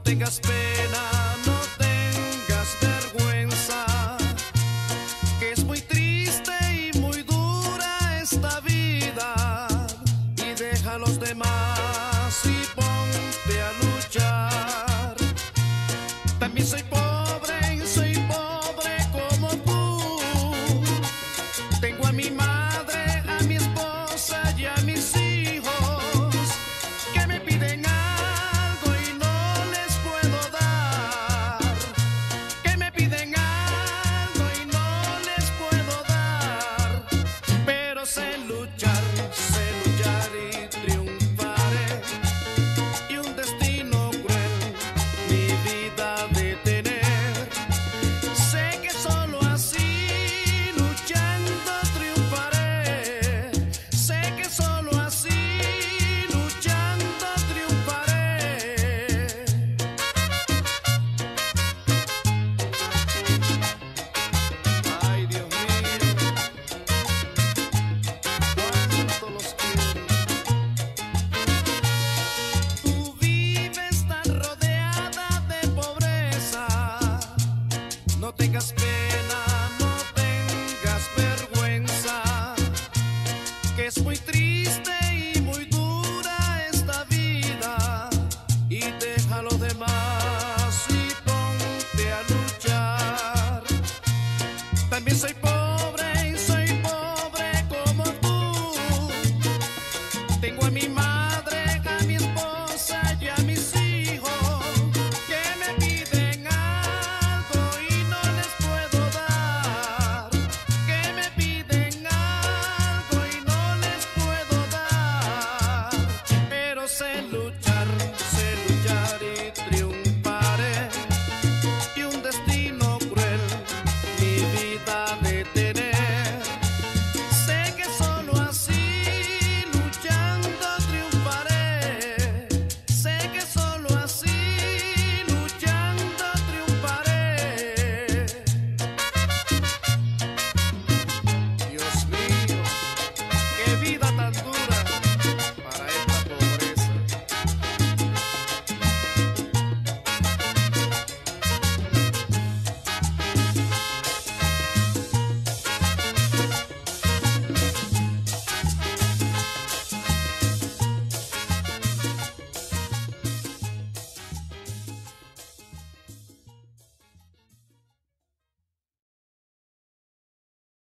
No tengas No tengas pena, no tengas vergüenza, que es muy triste.